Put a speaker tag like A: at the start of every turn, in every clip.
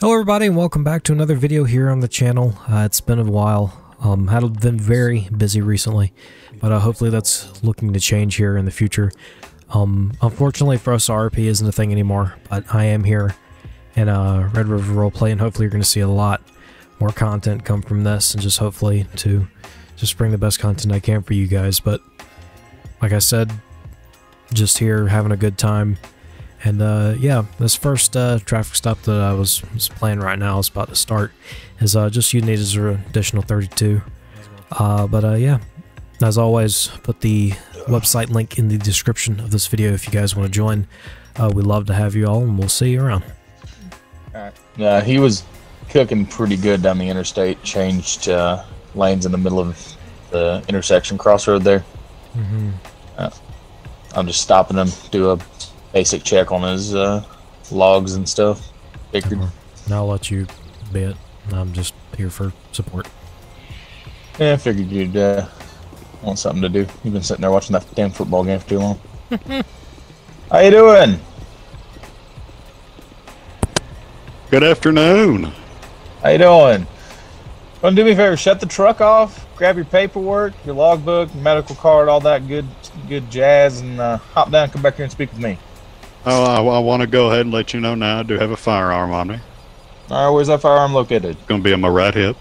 A: Hello everybody and welcome back to another video here on the channel. Uh, it's been a while. Um, had been very busy recently, but uh, hopefully that's looking to change here in the future. Um, unfortunately for us, RP isn't a thing anymore, but I am here in uh, Red River Roleplay, and hopefully you're going to see a lot more content come from this, and just hopefully to just bring the best content I can for you guys. But like I said, just here having a good time. And uh, yeah, this first uh, traffic stop that I was, was playing right now is about to start. Is uh, just you need is an additional 32. Uh, but uh, yeah, as always, put the website link in the description of this video if you guys want to join. Uh, we'd love to have you all, and we'll see you around.
B: Yeah, he was cooking pretty good down the interstate. Changed uh, lanes in the middle of the intersection crossroad there.
A: Mm-hmm.
B: I'm just stopping him, do a basic check on his uh, logs and stuff. Figured.
A: And I'll let you be it. I'm just here for support.
B: Yeah, I figured you'd uh, want something to do. You've been sitting there watching that damn football game for too long. How you doing?
C: Good afternoon.
B: How you doing? Want to do me a favor? Shut the truck off. Grab your paperwork, your logbook, medical card, all that good, good jazz, and uh, hop down. Come back here and speak with me.
C: Oh, I, I want to go ahead and let you know now I do have a firearm on me.
B: All right, where's that firearm located?
C: It's going to be on my right hip.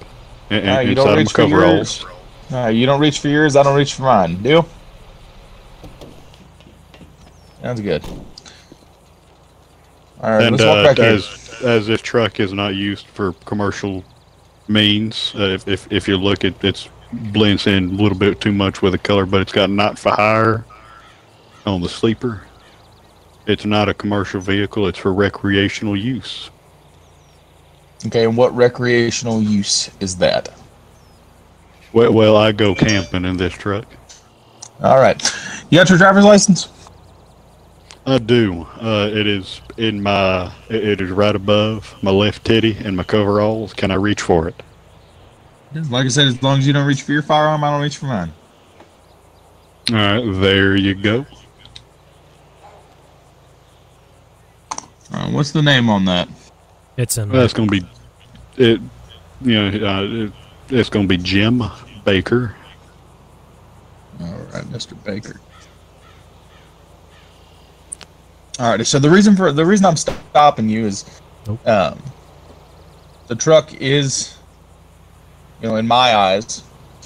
C: And,
B: Ah, you don't reach for yours. All right, you don't reach for yours. I don't reach for mine. Deal? Sounds good. All right,
C: And
B: let's walk
C: uh,
B: back here.
C: as as this truck is not used for commercial means, uh, if, if if you look at it's blends in a little bit too much with the color, but it's got not for hire on the sleeper. It's not a commercial vehicle. It's for recreational use.
B: Okay, and what recreational use is that?
C: Well, well, I go camping in this truck.
B: All right, you got your driver's license?
C: I do. Uh, it is in my. It it is right above my left titty and my coveralls. Can I reach for it?
B: Like I said, as long as you don't reach for your firearm, I don't reach for mine.
C: All right, there you go.
B: All right, what's the name on that?
A: It's in.
C: That's gonna be it. You know, uh, it, it's gonna be Jim Baker.
B: All right, Mr. Baker. All right. So the reason for the reason I'm stopping you is,
A: Nope.
B: um, the truck is, you know, in my eyes,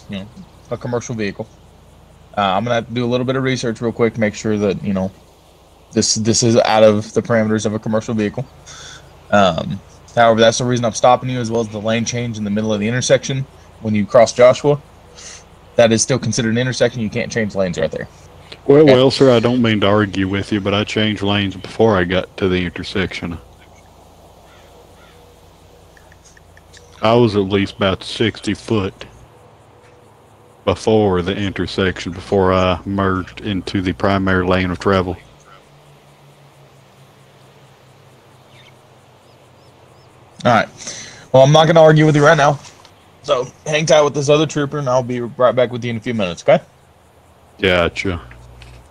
B: you know, a commercial vehicle. Uh, I'm gonna have to do a little bit of research real quick to make sure that you know, this this is out of the parameters of a commercial vehicle. Um, however, that's the reason I'm stopping you, as well as the lane change in the middle of the intersection when you cross Joshua. That is still considered an intersection. You can't change lanes right there.
C: Well, well, sir, I don't mean to argue with you, but I changed lanes before I got to the intersection. I was at least about sixty foot before the intersection, before I merged into the primary lane of travel.
B: All right. Well, I'm not going to argue with you right now. So hang tight with this other trooper, and I'll be right back with you in a few minutes. Okay?
C: Yeah, true.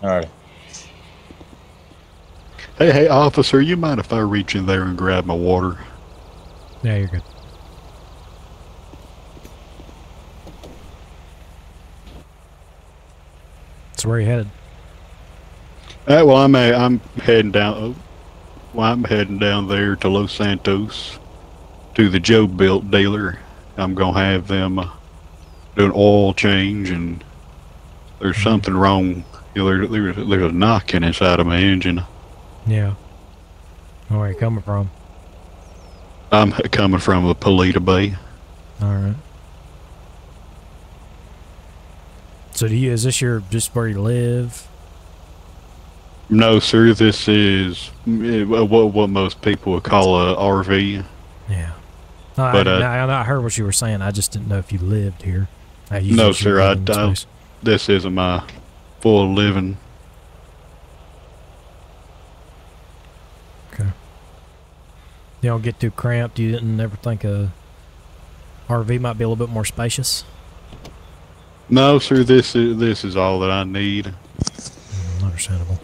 B: All right.
C: Hey, hey, officer, you mind if I reach in there and grab my water?
A: Yeah, you're good. So where are you headed?
C: Uh, well, I'm a, I'm heading down. oh, Well, I'm heading down there to Los Santos, to the JoBuilt dealer. I'm gonna have them uh, do an oil change, and there's something wrong. You know, there, there's there's a knocking inside of my engine.
A: Yeah. Where are you coming from?
C: I'm coming from the Paleto Bay.
A: All right. So do you? Is this your just where you live?
C: No, sir, this is eh, what what most people would call a RV.
A: Yeah. No, I,
C: But, uh,
A: I, I heard what you were saying. I just didn't know if you lived here. I
C: No, sir, I
A: live
C: don't.
A: space.
C: This isn't my full living.
A: Okay. You don't get too cramped. You didn't ever think a RV might be a little bit more spacious.
C: No, sir, this is this is all that I need.
A: Mm, understandable.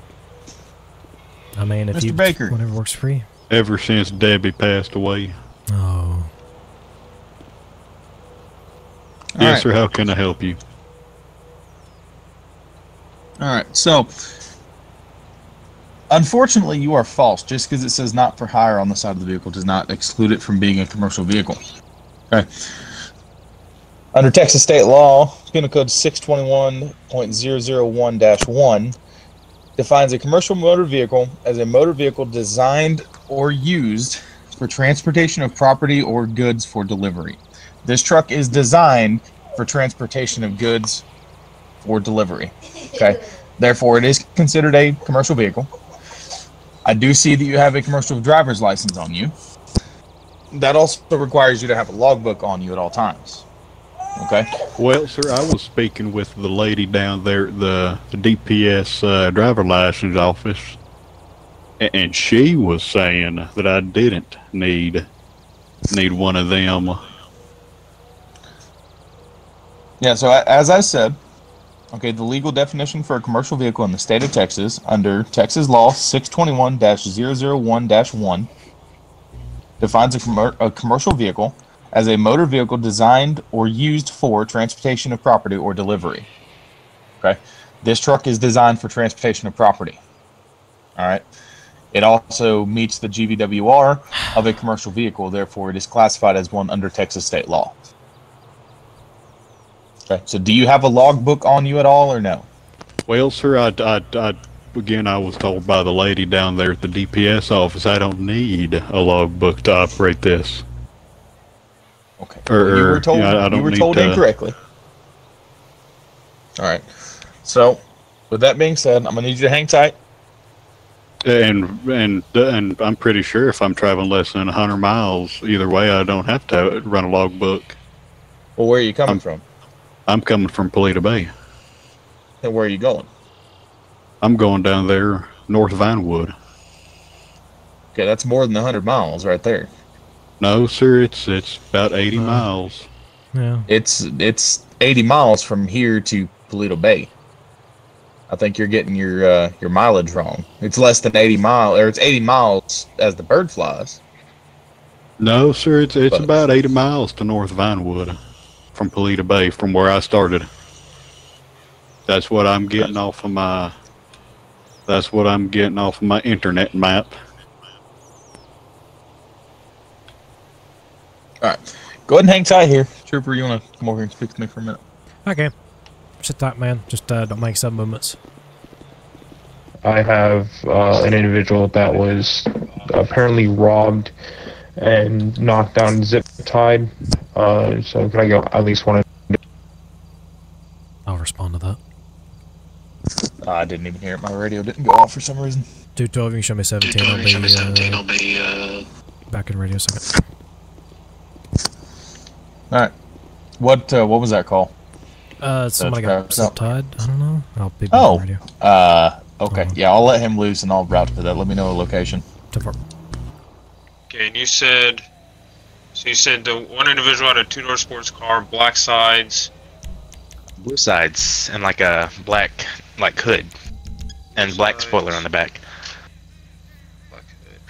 A: I mean, if
B: Mr.
A: you
B: Baker.
A: whatever works for you.
C: Ever since Debbie passed away,
A: Oh.
B: All
C: yes,
B: right.
C: sir. How can I help you?
B: All right. So, unfortunately, you are false. Just because it says not for hire on the side of the vehicle does not exclude it from being a commercial vehicle. Okay. Under Texas state law, Penal Code 621.001-1 defines a commercial motor vehicle as a motor vehicle designed or used for transportation of property or goods for delivery. This truck is designed for transportation of goods for delivery. Okay. Therefore, it is considered a commercial vehicle. I do see that you have a commercial driver's license on you. That also requires you to have a logbook on you at all times. Okay.
C: Well, sir, I was speaking with the lady down there the, the DPS uh, driver license office, and she was saying that I didn't need need one of them.
B: Yeah, so as I said, okay, the legal definition for a commercial vehicle in the state of Texas under Texas Law 621-001-1 defines a, commer- a commercial vehicle as a motor vehicle designed or used for transportation of property or delivery. Okay? This truck is designed for transportation of property. All right? It also meets the GVWR of a commercial vehicle, therefore it is classified as one under Texas state law. Okay. So, do you have a logbook on you at all, or no?
C: Well, sir, I, I, I again, I was told by the lady down there at the DPS office I don't need a logbook to operate this.
B: Okay.
C: Or-
B: you were told.
C: yeah, I
B: you were told
C: to-
B: incorrectly. All right. So, with that being said, I'm gonna need you to hang tight.
C: And and and I'm pretty sure if I'm traveling less than 100 miles, either way, I don't have to run a logbook.
B: Well, where are you coming
C: I'm-
B: from?
C: I'm coming from Paleto Bay.
B: And where are you going?
C: I'm going down there north Vinewood.
B: Okay, that's more than 100 miles right there.
C: No, sir, it's it's about 80
A: Uh,
C: miles.
A: Yeah.
B: It's it's 80 miles from here to Paleto Bay. I think you're getting your uh, your mileage wrong. It's less than 80 mile, or it's 80 miles as the bird flies.
C: No, sir, it's it's
B: But-
C: about 80 miles to North Vinewood from Paleto Bay, from where I started. That's what I'm getting off of my. That's what I'm getting off of my internet map.
B: All right, go ahead and hang tight here, Trooper. You want to come over here and speak to me for a minute?
A: Okay. Sit tight, man. Just uh, don't make sudden movements.
D: I have uh, an individual that was apparently robbed and knock down, zip tied. Uh, so can I go at least one?
A: I'll respond to that.
B: Uh, I didn't even hear it. My radio didn't go off for some reason.
A: 212, you can show me 17. I'll be, uh, back in radio second.
B: All right. What uh, what was that call?
A: Uh, somebody got zip tied. I don't know. I'll be back
B: Oh.
A: on radio.
B: Uh, okay. Yeah, I'll let him loose and I'll route to that. Let me know the location.
A: Ten four.
E: Okay, and you said, so you said the one individual had a two-door sports car, black sides.
F: blue sides and like a black like hood and black spoiler on the back.
E: Black hood.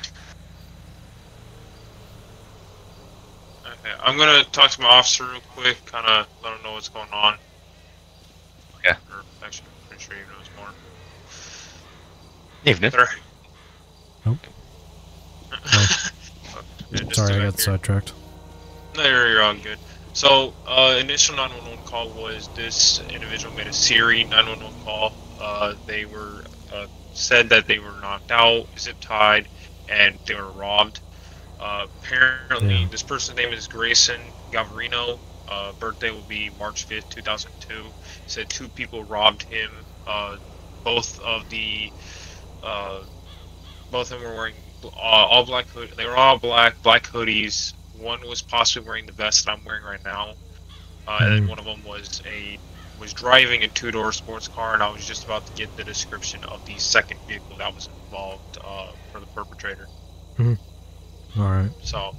E: Okay, I'm gonna talk to my officer real quick, kind of let him know what's going on.
F: Okay.
E: Or actually, I'm pretty sure he knows more.
F: Evening.
E: Better.
A: Nope. Sorry, I got
E: clear.
A: sidetracked.
E: No, you're, all good. So, uh, initial 911 call was this individual made a Siri 911 call. Uh, they were uh, said that they were knocked out, zip tied, and they were robbed. Uh, apparently,
A: Yeah.
E: this person's name is Grayson Gavarino. Uh, birthday will be March 5th, 2002. Said two people robbed him. Uh, both of the uh, both of them were wearing all black hood. They were all black, black hoodies. One was possibly wearing the vest that I'm wearing right now, uh, and then
A: Mhm.
E: one of them was a was driving a two-door sports car. And I was just about to get the description of the second vehicle that was involved uh, for the perpetrator.
A: All right.
E: So,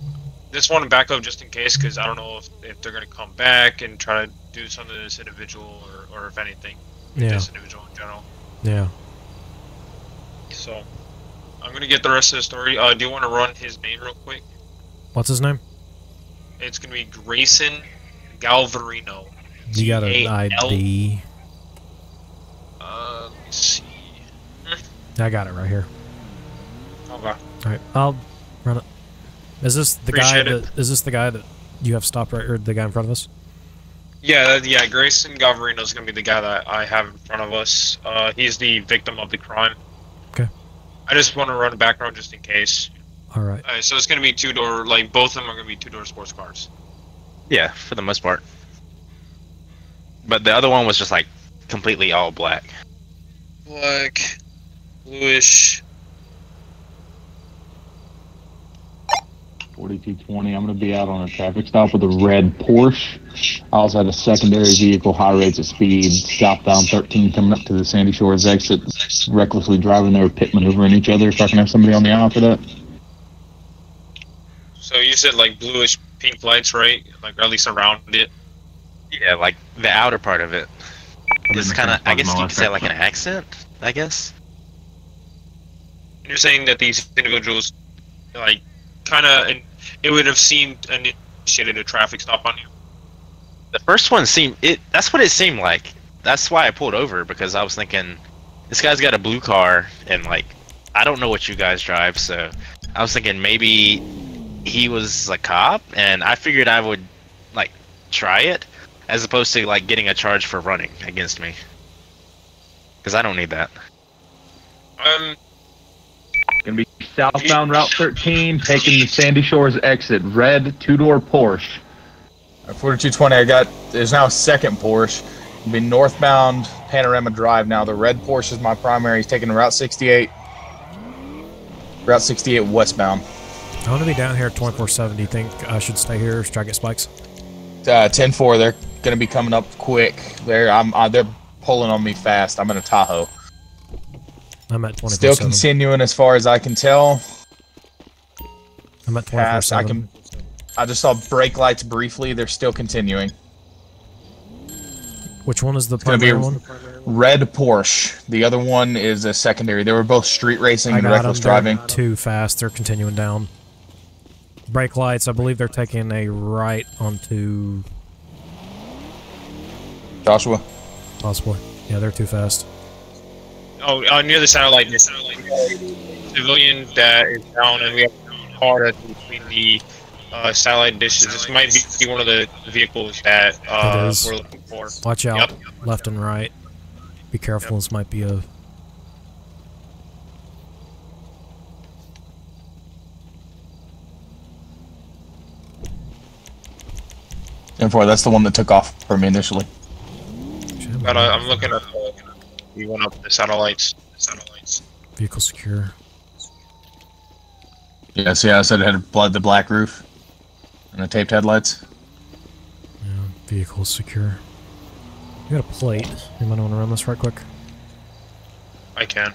E: this one back up just in case, because I don't know if, if they're going to come back and try to do something to this individual, or, or if anything,
A: Yeah.
E: this individual in general.
A: Yeah.
E: So, I'm going to get the rest of the story. Uh, do you want to run his name real quick?
A: What's his name?
E: it's gonna be Grayson Galvarino.
A: You got an ID.
E: Uh, let me see.
A: I got it right here.
E: Okay.
A: All right, I'll run it. Is this the guy
E: Appreciate
A: that? Is this the guy that you have stopped right, or the guy in front of us?
E: Yeah, yeah. Grayson Galvarino is gonna be the guy that I have in front of us. Uh, he's the victim of the crime.
A: Okay.
E: I just want to run a background just in case.
A: All right.
E: Alright, so it's gonna be two door. Like both of them are gonna be two door sports cars.
F: Yeah, for the most part. But the other one was just like completely all black.
E: Black, bluish.
G: 4220. I'm going to be out on a traffic stop with a red Porsche. I also had a secondary vehicle, high rates of speed, southbound 13 coming up to the Sandy Shores exit, recklessly driving. They were pit maneuvering each other. If I can have somebody on the aisle for that.
E: So you said like bluish pink lights, right? Like at least around it.
F: Yeah, like the outer part of it.
G: I'm
F: It's kind of, I guess you
G: my
F: could say like an accent. I guess.
E: You're saying that these individuals, like, kind of, it would have seemed initiated a traffic stop on you.
F: The first one seemed it. That's what it seemed like. That's why I pulled over because I was thinking, this guy's got a blue car and like, I don't know what you guys drive, so I was thinking maybe he was a cop, and I figured I would like try it as opposed to like getting a charge for running against me. Because I don't need that.
E: Um,
G: Gonna be southbound Route 13, taking the Sandy Shores exit. Red two door Porsche.
B: At 4220, I got there's now a second Porsche. It'll be northbound Panorama Drive now. The red Porsche is my primary. He's taking Route 68. Route 68 westbound.
A: I want to be down here 24/7. Do you think I should stay here or try to get spikes?
B: Uh, 10-4, they're gonna be coming up quick. They're I'm uh, they're pulling on me fast. I'm in a Tahoe.
A: I'm at 24/7.
B: Still continuing as far as I can tell.
A: I'm at 24/7.
B: Pass. I can. I just saw brake lights briefly. They're still continuing.
A: Which one is the
B: gonna
A: primary one?
B: Red Porsche. The other one is a secondary. They were both street racing and reckless
A: them. They're
B: driving.
A: Too fast. They're continuing down. Brake lights. I believe they're taking a right onto
B: Joshua.
A: possibly. Yeah, they're too fast.
E: Oh, uh, near the satellite, near satellite. Civilian that is down, and we have a car that's between the uh, satellite dishes. This might be one of the vehicles that uh, we're looking for.
A: Watch out,
E: Yep.
A: left and right. Be careful. This might be a.
B: And four. That's the one that took off for me initially.
E: But uh, I'm looking at the, we went up the satellites. Satellites.
A: Vehicle secure.
B: Yes, yeah. I said it had blood the black roof and the taped headlights.
A: Yeah, vehicle secure. You got a plate. You might want to run this right quick.
E: I can.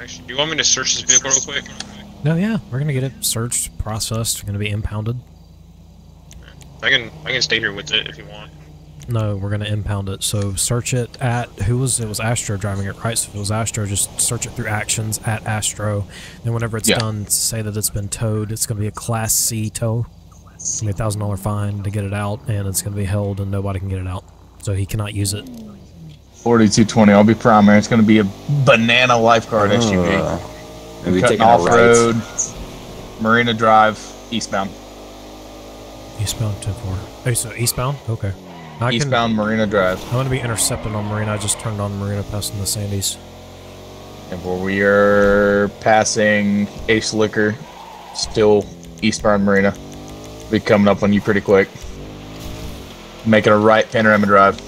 E: Actually, do you want me to search this vehicle real quick?
A: No, yeah, we're gonna get it searched, processed. Gonna be impounded.
E: I can I can stay here with it if you want.
A: No, we're gonna impound it. So search it at who was it was Astro driving it, right? So if it was Astro, just search it through actions at Astro. Then whenever it's
B: Yeah.
A: done, say that it's been towed. It's gonna be a Class C tow. It's gonna be a thousand dollar fine to get it out, and it's gonna be held, and nobody can get it out. So he cannot use it.
B: 4220. I'll be primary. It's going to be a banana lifeguard SUV.
H: Uh, and we
B: Cutting
H: taking a
B: off
H: right.
B: road. Marina Drive, eastbound.
A: Eastbound 10 4. Oh, so eastbound? Okay. I can,
B: eastbound Marina Drive.
A: I'm gonna be intercepted on Marina. I just turned on Marina passing the Sandies.
B: And where we are passing Ace Liquor, still eastbound Marina. Be coming up on you pretty quick. Making a right Panorama Drive.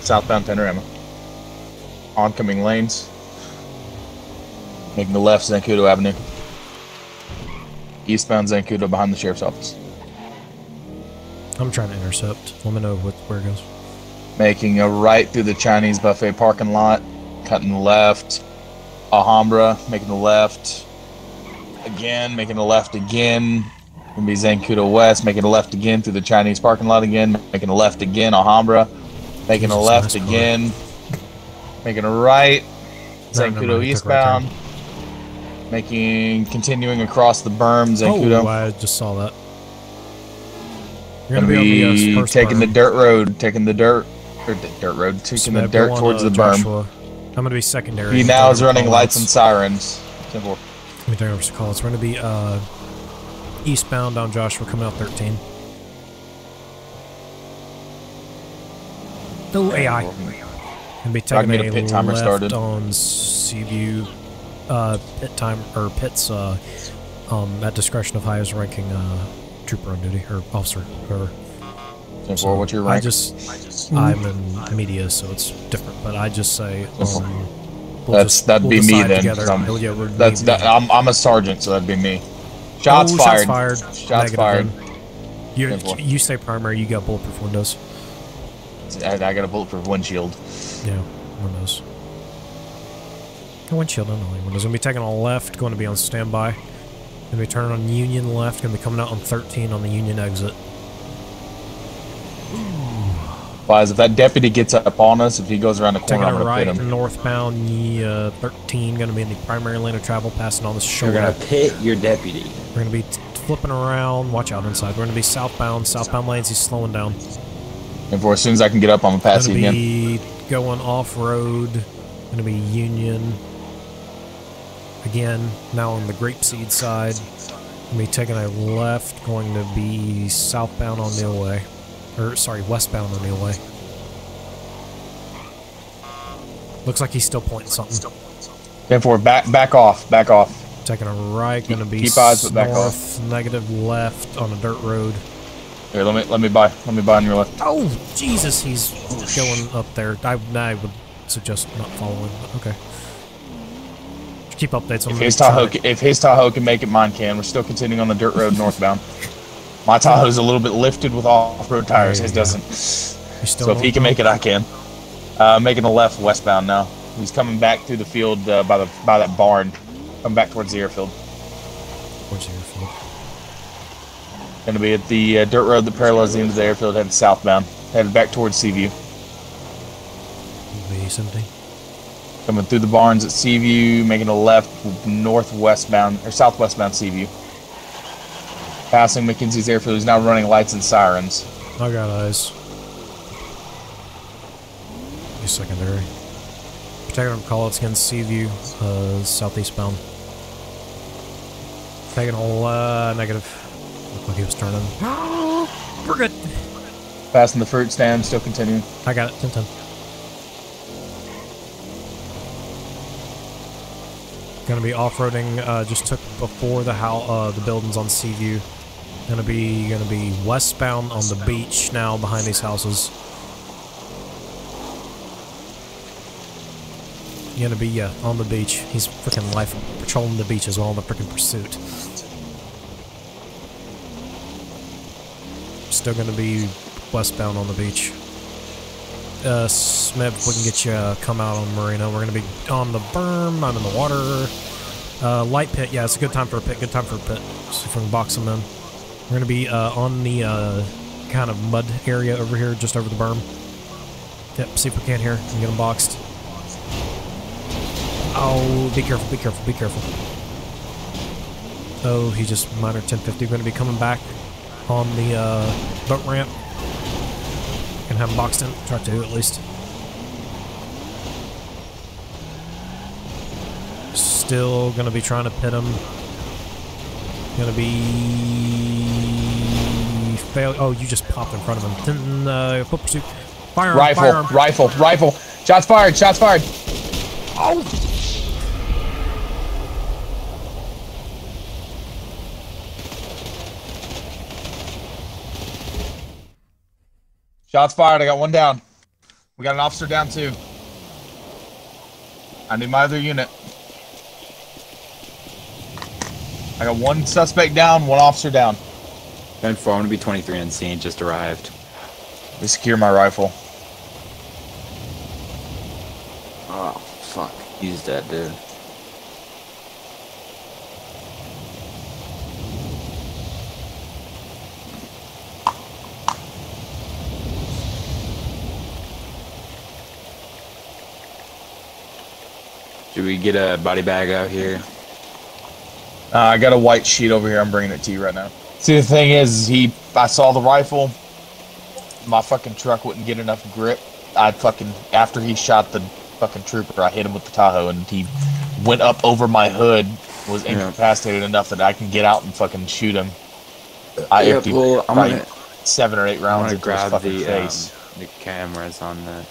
B: Southbound Panorama. Oncoming lanes. Making the left Zancudo Avenue. Eastbound Zancudo behind the sheriff's office.
A: I'm trying to intercept. Let me know what, where it goes.
B: Making a right through the Chinese buffet parking lot. Cutting left. Alhambra. Making the left. Again. Making the left again. Gonna be Zancudo West. Making a left again through the Chinese parking lot again. Making a left again. Alhambra. Making a left
A: nice car.
B: again. Making a right.
A: No,
B: Zancudo
A: mind, took a right
B: eastbound. Making continuing across the berm.
A: Oh,
B: Zancudo.
A: I just saw that. You're
B: Gonna
A: gonna be,
B: be
A: uh,
B: taking the dirt road, taking the dirt, or the dirt road, taking the dirt towards
A: uh,
B: the berm.
A: Joshua. I'm gonna be secondary.
B: He now is running lights and sirens. Simple.
A: Let me turn over some calls. We're gonna be uh, eastbound on Joshua, coming out 13. No AI. Gonna be taking a,
B: a pit timer
A: left
B: started.
A: on Seaview. Uh, pit time or pits. Uh, um, at discretion of highest ranking uh, trooper on duty or officer, whoever.
B: Simple. What's your
A: I
B: rank?
A: just, I'm in media, so it's different. But I just say, um, we'll
B: That's
A: just-
B: that'd
A: we'll
B: be me then. I'm-
A: yeah, we're
B: that's that. I'm I'm a sergeant, so that'd be me. Shots
A: Oh,
B: fired.
A: Shots fired.
B: Shots fired.
A: You you stay primary. You got bulletproof windows.
B: I, I got a bulletproof windshield.
A: Yeah, windows. No windshield, only windows. Gonna be taking a left. Going to be on standby. Gonna be turning on Union left. Gonna be coming out on 13 on the Union exit.
B: Wise, if that deputy gets up on us, if he goes around the
A: Taking
B: corner, I'm gonna
A: right
B: pit him.
A: northbound. ye- Uh, 13. Gonna be in the primary lane of travel, passing on the
H: You're gonna pit your deputy.
A: We're gonna be t- flipping around. Watch out inside. We're gonna be southbound. Southbound lanes. He's slowing down.
B: And for as soon as I can get up, I'm gonna pass
A: gonna
B: you again.
A: be going off road. Gonna be Union. Again, now on the Grapeseed side. Gonna be taking a left, going to be southbound on Neil Way. Or, sorry, westbound on Neil Way. Looks like he's still pointing something.
B: Four, back back off, back off.
A: Taking a right, gonna be
B: keep eyes, but back
A: north, negative left on a dirt road.
B: Here, let me let me buy let me buy on your left.
A: Oh, Jesus, he's going up there. I, I would suggest not following, okay. Keep updates on
B: If
A: the
B: his Tahoe ca- if his Tahoe can make it, mine can. We're still continuing on the dirt road northbound. My Tahoe's a little bit lifted with off-road tires. His
A: go.
B: doesn't.
A: Still
B: So if he can make it, I can. Uh, making a left westbound now. He's coming back through the field uh, by the by that barn. Coming back towards the airfield.
A: Where's the airfield?
B: Going to be at the uh, dirt road that parallels the end of the airfield, headed southbound. Headed back towards Seaview.
A: Maybe empty.
B: Coming through the barns at Seaview, making a left northwestbound or southwestbound Seaview. Passing McKenzie's airfield, he's now running lights and sirens.
A: I got eyes. He's secondary. Protecting on callouts against Seaview, uh, southeastbound. Taking a uh, negative. Looked like he was turning. We're good.
B: Passing the fruit stand, still continuing.
A: I got it. 10 10. Gonna be off-roading. Uh, just took before the how uh, the buildings on Seaview. Gonna be gonna be westbound on the beach now behind these houses. Gonna be yeah on the beach. He's freaking life patrolling the beach as well in the freaking pursuit. Still gonna be westbound on the beach. Uh, Smeb, if we can get you uh, come out on Marina. We're gonna be on the berm, I'm in the water. Uh, light pit, yeah, it's a good time for a pit. Good time for a pit. See if we can box them in. We're gonna be uh, on the uh, kind of mud area over here, just over the berm. Yep, see if we can here and get them boxed. Oh, be careful, be careful, be careful. Oh, he just minor 1050. Going to be coming back on the uh, boat ramp. Have him boxed in. Try to, at least. Still gonna be trying to pit him. Gonna be fail. Oh, you just popped in front of him. Then, uh, foot pursuit. Firearm.
B: Rifle,
A: Firearm.
B: rifle, rifle. Shots fired, shots fired.
A: Oh!
B: Shots fired. I got one down. We got an officer down too. I need my other unit. I got one suspect down, one officer down.
H: 10 4, I'm gonna be 23 on scene, just arrived.
B: We secure my rifle.
H: Oh, fuck. Use that, dude. Should we get a body bag out here?
B: Uh, I got a white sheet over here. I'm bringing it to you right now. See, the thing is, he, I saw the rifle. my fucking truck wouldn't get enough grip. I fucking after he shot the fucking trooper, I hit him with the Tahoe, and he went up over my hood. Was
H: Yeah.
B: incapacitated enough that I can get out and fucking shoot him. I
H: yeah,
B: emptied
H: well, gonna,
B: seven or eight rounds into his
H: grab
B: fucking
H: the um, the cameras on the.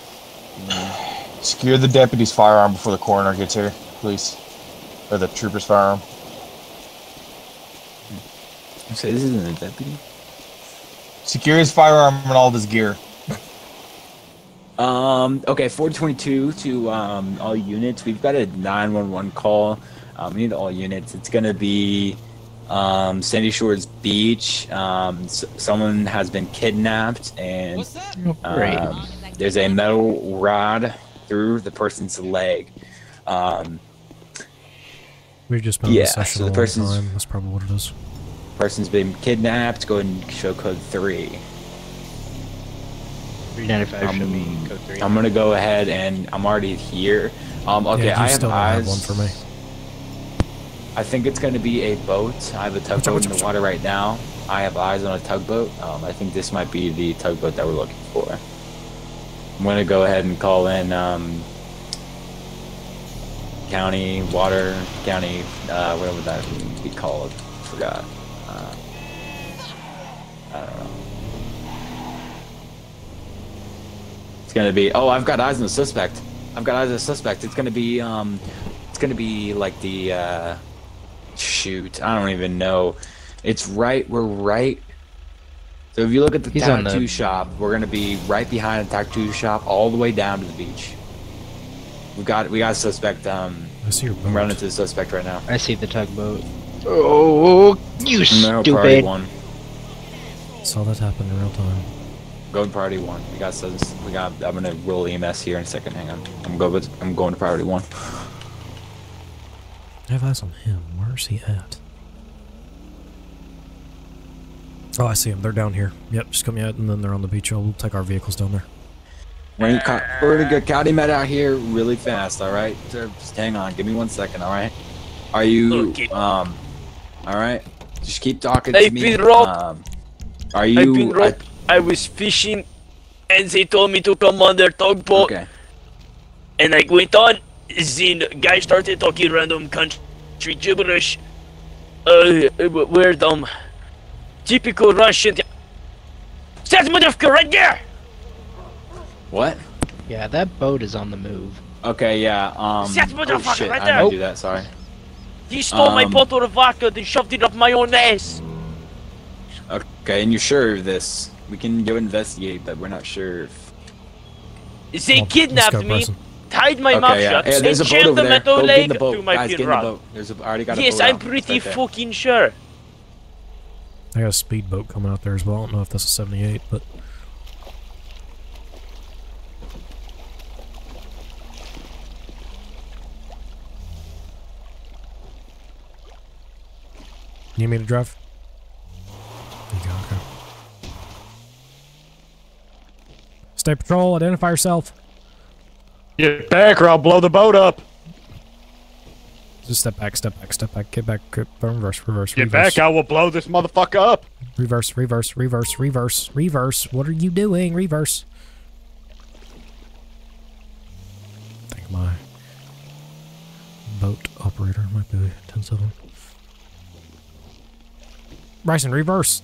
B: Secure the deputy's firearm before the coroner gets here, please, or the trooper's firearm.
H: You say this isn't a deputy?
B: Secure his firearm and all of his gear.
I: Um, okay, 422 to um, all units. We've got a 911 call. Um, we need all units. It's going to be um, Sandy Shores Beach. Um, s- someone has been kidnapped, and um, there's a metal rod through the person's leg. Um,
A: We've just been
I: Yeah,
A: in
I: so the
A: a long
I: person's-
A: time. That's probably what it is.
I: person's been kidnapped. Go ahead and show code 3.
J: 395 should be
I: Um,
J: code 3.
I: I'm gonna go ahead and I'm already here. Um, okay,
A: yeah,
I: I have
A: still
I: eyes.
A: have one for me.
I: I think it's gonna be a boat. I have a tugboat
A: watch
I: in
A: out,
I: the
A: watch
I: water right now. I have eyes on a tugboat. Um, I think this might be the tugboat that we're looking for. I'm gonna go ahead and call in um, county water, county, uh, what would that be called? Forgot. Uh, I don't know. It's gonna be. Oh, I've got eyes on the suspect. I've got eyes on the suspect. It's gonna be. Um, it's gonna be like the. Uh, shoot, I don't even know. It's right. We're right. So if you look at the
J: He's
I: tattoo
J: the-
I: shop, we're gonna be right behind the tattoo shop, all the way down to the beach. We got. We got a suspect. Um,
A: I see your
I: I'm running to the suspect right now.
J: I see the tugboat. Oh, you
I: No, priority
J: stupid.
I: one.
A: Saw that happen in real time.
I: Go to priority one. We got. sus- We got. I'm gonna roll EMS here in a second. Hang on. I'm go. I'm going to priority one.
A: I have eyes on him. Where's he at? Oh, I see them. They're down here. Yep, just come out, and then they're on the beach. We'll take our vehicles down there.
I: We're gonna, we're gonna get county med out here really fast, all right? Just hang on, give me one second, all right? Are you um, all right? Just keep talking
K: I've
I: to me.
K: been robbed.
I: Um, are
K: I've
I: you?
K: been robbed. I was fishing, and they told me to come on their
I: I,
K: tugboat,
I: okay.
K: and I went on. Then guy started talking random country gibberish. Uh, weird um, typical Russian. That motherfucker right there.
I: What?
J: Yeah, that boat is on the move.
I: Okay, yeah. Um.
K: That
I: oh
K: motherfucker
I: shit!
K: right
I: I
K: there.
I: didn't do that. Sorry.
K: He stole my
I: Um,
K: bottle of vodka, then shoved it up my own ass.
I: Okay, and you're sure of this? We can go investigate, but we're not sure. If...
K: They kidnapped me,
A: Bryson.
K: tied my mouth
I: okay, yeah.
K: shut,
I: Hey,
K: and
I: there's a boat
K: jammed
I: over
K: the
I: there.
K: metal
I: Go get
K: leg
I: the boat,
K: to my
I: guys. Get in the
K: rod.
I: boat. There's a, I already got a
K: Yes,
I: boat
K: I'm
I: out.
K: Pretty
I: right there.
K: fucking sure.
A: I got a speedboat coming out there as well. I don't know if that's a 78, but You need me to drive? Go, okay. Stay patrol, identify yourself.
C: Get back or I'll blow the boat up.
A: Just step back, step back, step back, get back, get, reverse, reverse,
C: Get
A: reverse.
C: back, I will blow this motherfucker up.
A: Reverse, reverse, reverse, reverse, reverse. What are you doing? Reverse. I think my boat operator might be 10 7. Bryson, reverse.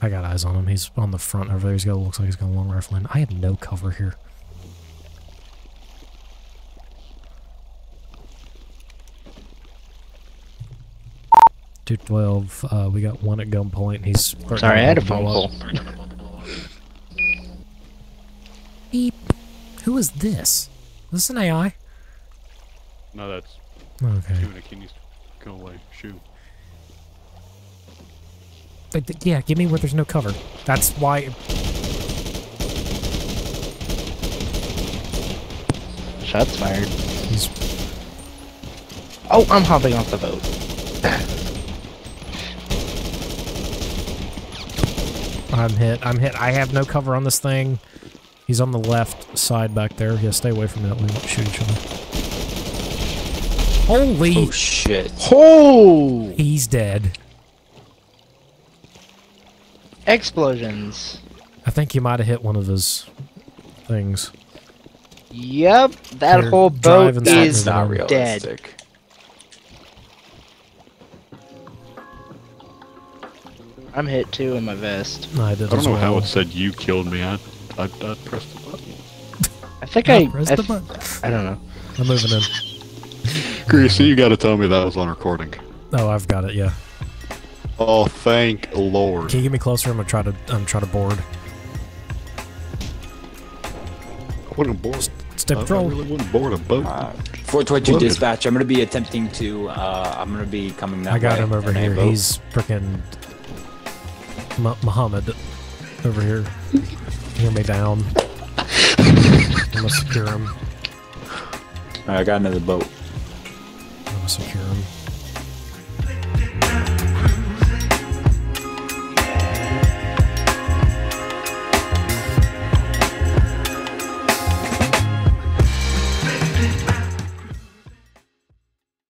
A: I got eyes on him. He's on the front over there. He's got looks like he's got a long rifle in. I have no cover here. Two twelve. Uh, we got one at gunpoint. He's
J: Sorry, I had a phone
A: blow
J: call.
A: Beep. Who is this? Is this an AI?
C: No, that's
A: Okay.
C: shooting. Can you go away? Shoot.
A: But th- yeah, give me where there's no cover. That's why.
J: Shots fired.
A: He's
J: Oh, I'm hopping off the boat.
A: I'm hit. I'm hit. I have no cover on this thing. He's on the left side back there. Yeah, stay away from that. We won't shoot each other. Holy!
I: Oh shit!
J: Oh!
A: He's dead.
J: Explosions.
A: I think he might have hit one of his things.
J: Yep, that
A: Here,
J: whole boat is
A: me down.
I: not
J: dead. I'm hit too in my vest.
A: No, I did
C: I don't know
A: well.
C: how it said you killed me. I, I, I pressed the button.
J: I think
A: I
J: I.
A: pressed
J: I,
A: the button.
J: I don't know.
A: I'm moving in.
C: Greasy, you got to tell me that was on recording.
A: Oh, I've got it. Yeah.
C: Oh, thank Lord.
A: Can you get me closer? I'm gonna try to. I'm try to board.
C: I wouldn't board.
A: Stay
C: I, I really wouldn't board a boat.
I: Uh, 422
C: Loaded.
I: dispatch. I'm gonna be attempting to. Uh, I'm gonna be coming that
A: I got
I: way
A: him over here. He's freaking Mu Muhammad over here. Hear me down. I'm gonna secure him.
I: I got another boat.
A: I'm gonna secure him.